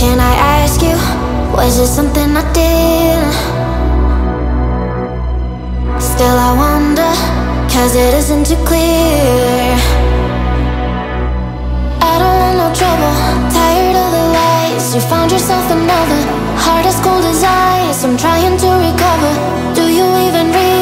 Can I ask you, was it something I did? Still I wonder, cause it isn't too clear I don't want no trouble, tired of the lies You found yourself another, heart as cold as ice I'm trying to recover, do you even realize?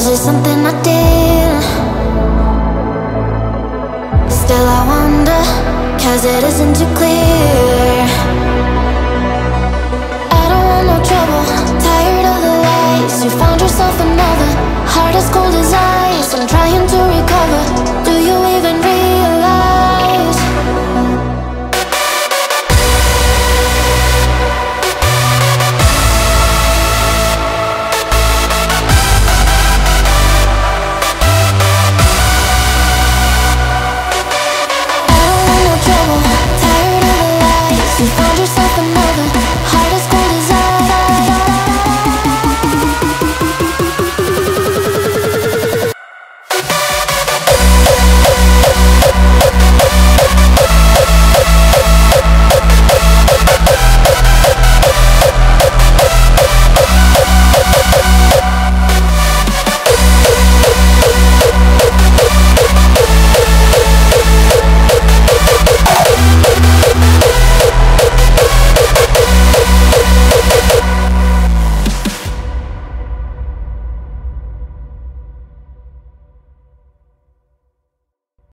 Was it something I did? Still I wonder, cause it isn't too clear. I don't want no trouble, tired of the lies. You found yourself another, heart as cold as ice. I'm trying to